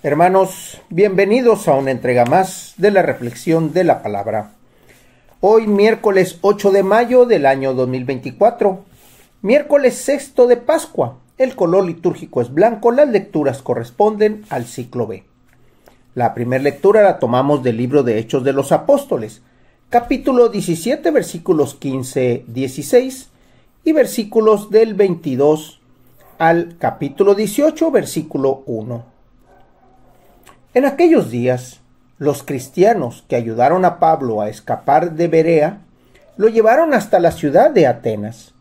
Hermanos, bienvenidos a una entrega más de la reflexión de la palabra. Hoy miércoles 8 de mayo del año 2024, miércoles sexto de Pascua. El color litúrgico es blanco, las lecturas corresponden al ciclo B. La primera lectura la tomamos del libro de Hechos de los Apóstoles, capítulo 17, versículos 15-16 y versículos del 22 al capítulo 18, versículo 1. En aquellos días, los cristianos que ayudaron a Pablo a escapar de Berea lo llevaron hasta la ciudad de Atenas.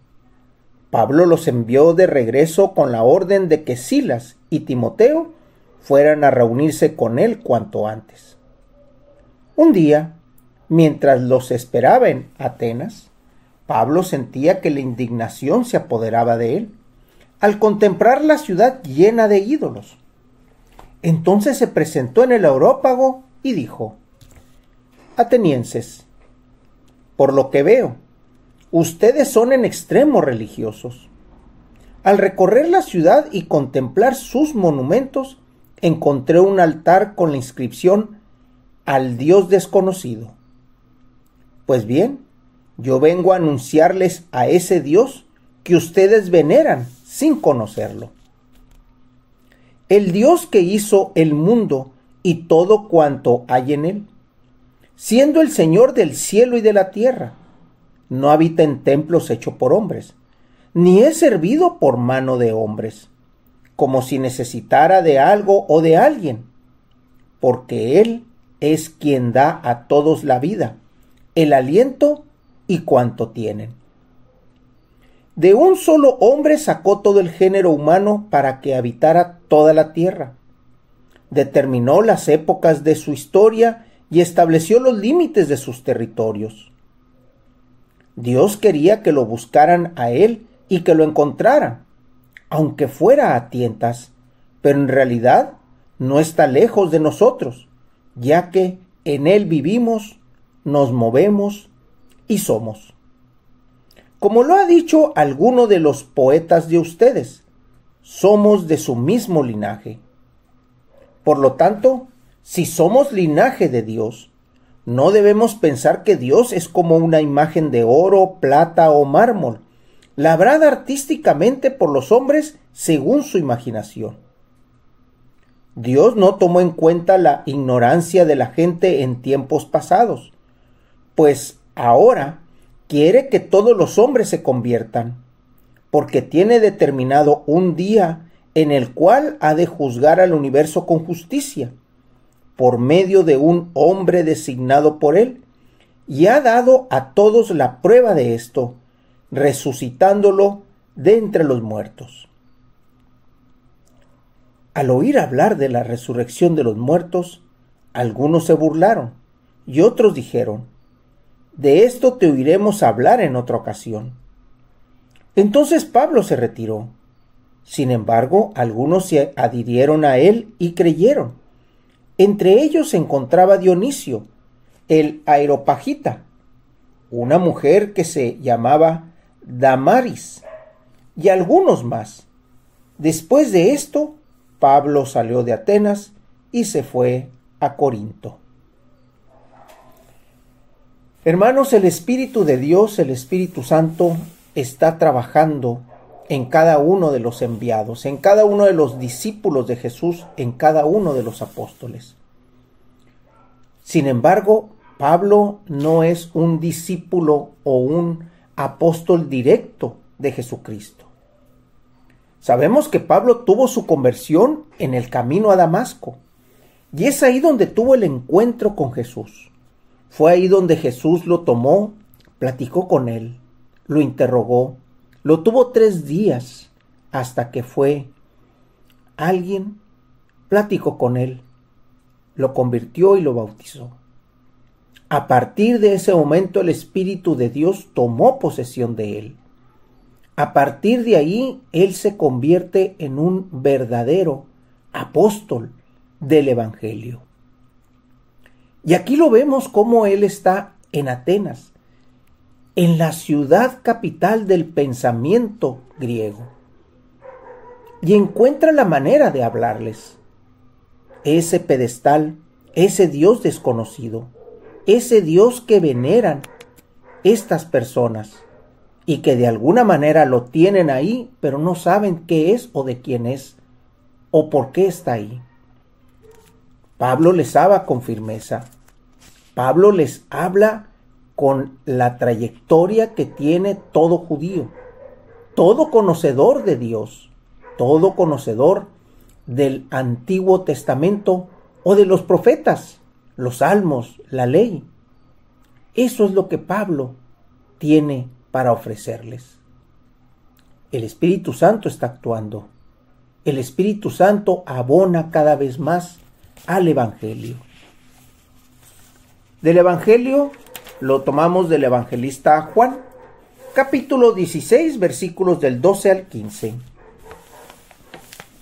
Pablo los envió de regreso con la orden de que Silas y Timoteo fueran a reunirse con él cuanto antes. Un día, mientras los esperaba en Atenas, Pablo sentía que la indignación se apoderaba de él al contemplar la ciudad llena de ídolos. Entonces se presentó en el Európago y dijo, Atenienses, por lo que veo, ustedes son en extremo religiosos. Al recorrer la ciudad y contemplar sus monumentos, encontré un altar con la inscripción al Dios desconocido. Pues bien, yo vengo a anunciarles a ese Dios que ustedes veneran sin conocerlo el Dios que hizo el mundo y todo cuanto hay en él, siendo el Señor del cielo y de la tierra. No habita en templos hechos por hombres, ni es servido por mano de hombres, como si necesitara de algo o de alguien, porque Él es quien da a todos la vida, el aliento y cuanto tienen. De un solo hombre sacó todo el género humano para que habitara toda la tierra. Determinó las épocas de su historia y estableció los límites de sus territorios. Dios quería que lo buscaran a él y que lo encontraran, aunque fuera a tientas, pero en realidad no está lejos de nosotros, ya que en él vivimos, nos movemos y somos como lo ha dicho alguno de los poetas de ustedes, somos de su mismo linaje. Por lo tanto, si somos linaje de Dios, no debemos pensar que Dios es como una imagen de oro, plata o mármol, labrada artísticamente por los hombres según su imaginación. Dios no tomó en cuenta la ignorancia de la gente en tiempos pasados, pues ahora quiere que todos los hombres se conviertan, porque tiene determinado un día en el cual ha de juzgar al universo con justicia, por medio de un hombre designado por él, y ha dado a todos la prueba de esto, resucitándolo de entre los muertos. Al oír hablar de la resurrección de los muertos, algunos se burlaron y otros dijeron, de esto te oiremos hablar en otra ocasión. Entonces Pablo se retiró. Sin embargo, algunos se adhirieron a él y creyeron. Entre ellos se encontraba Dionisio, el aeropagita, una mujer que se llamaba Damaris, y algunos más. Después de esto, Pablo salió de Atenas y se fue a Corinto. Hermanos, el Espíritu de Dios, el Espíritu Santo, está trabajando en cada uno de los enviados, en cada uno de los discípulos de Jesús, en cada uno de los apóstoles. Sin embargo, Pablo no es un discípulo o un apóstol directo de Jesucristo. Sabemos que Pablo tuvo su conversión en el camino a Damasco, y es ahí donde tuvo el encuentro con Jesús. Fue ahí donde Jesús lo tomó, platicó con él, lo interrogó, lo tuvo tres días hasta que fue alguien, platicó con él, lo convirtió y lo bautizó. A partir de ese momento el Espíritu de Dios tomó posesión de él. A partir de ahí, él se convierte en un verdadero apóstol del Evangelio. Y aquí lo vemos como él está en Atenas, en la ciudad capital del pensamiento griego. Y encuentra la manera de hablarles. ese pedestal, ese Dios desconocido, ese Dios que veneran estas personas y que de alguna manera lo tienen ahí, pero no saben qué es o de quién es o por qué está ahí. Pablo les habla con firmeza. Pablo les habla con la trayectoria que tiene todo judío, todo conocedor de Dios, todo conocedor del Antiguo Testamento o de los profetas, los salmos, la ley. Eso es lo que Pablo tiene para ofrecerles. El Espíritu Santo está actuando. El Espíritu Santo abona cada vez más al Evangelio. Del Evangelio lo tomamos del evangelista Juan, capítulo 16, versículos del 12 al 15.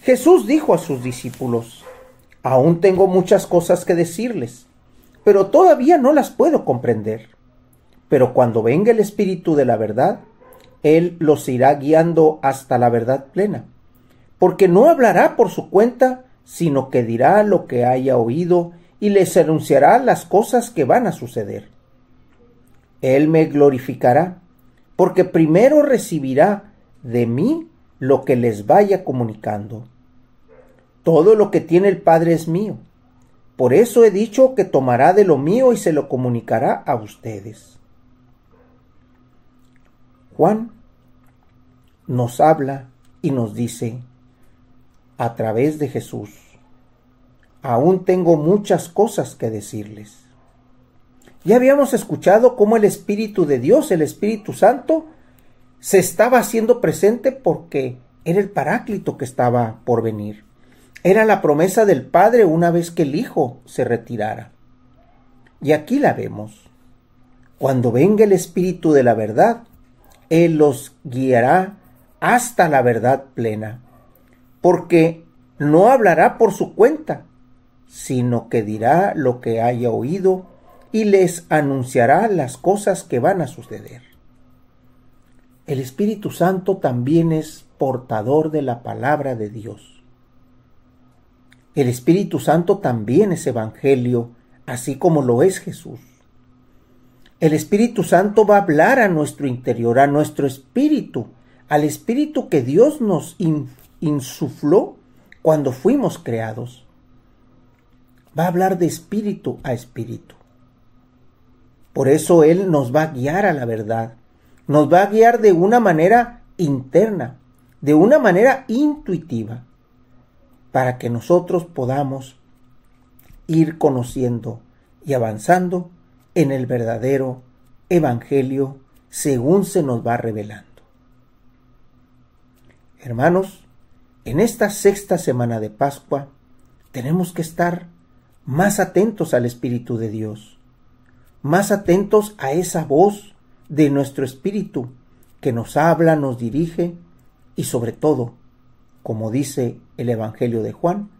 Jesús dijo a sus discípulos, Aún tengo muchas cosas que decirles, pero todavía no las puedo comprender. Pero cuando venga el Espíritu de la verdad, Él los irá guiando hasta la verdad plena, porque no hablará por su cuenta, sino que dirá lo que haya oído y les anunciará las cosas que van a suceder. Él me glorificará, porque primero recibirá de mí lo que les vaya comunicando. Todo lo que tiene el Padre es mío. Por eso he dicho que tomará de lo mío y se lo comunicará a ustedes. Juan nos habla y nos dice a través de Jesús, aún tengo muchas cosas que decirles. Ya habíamos escuchado cómo el Espíritu de Dios, el Espíritu Santo, se estaba haciendo presente porque era el paráclito que estaba por venir. Era la promesa del Padre una vez que el Hijo se retirara. Y aquí la vemos. Cuando venga el Espíritu de la verdad, Él los guiará hasta la verdad plena, porque no hablará por su cuenta, sino que dirá lo que haya oído y les anunciará las cosas que van a suceder. El Espíritu Santo también es portador de la palabra de Dios. El Espíritu Santo también es Evangelio, así como lo es Jesús. El Espíritu Santo va a hablar a nuestro interior, a nuestro espíritu, al espíritu que Dios nos insufló cuando fuimos creados. Va a hablar de espíritu a espíritu. Por eso Él nos va a guiar a la verdad, nos va a guiar de una manera interna, de una manera intuitiva para que nosotros podamos ir conociendo y avanzando en el verdadero Evangelio según se nos va revelando. Hermanos, en esta sexta semana de Pascua tenemos que estar más atentos al Espíritu de Dios, más atentos a esa voz de nuestro Espíritu que nos habla, nos dirige y sobre todo como dice el Evangelio de Juan,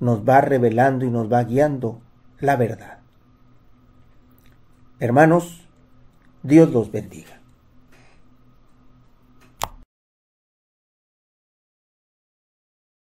nos va revelando y nos va guiando la verdad. Hermanos, Dios los bendiga.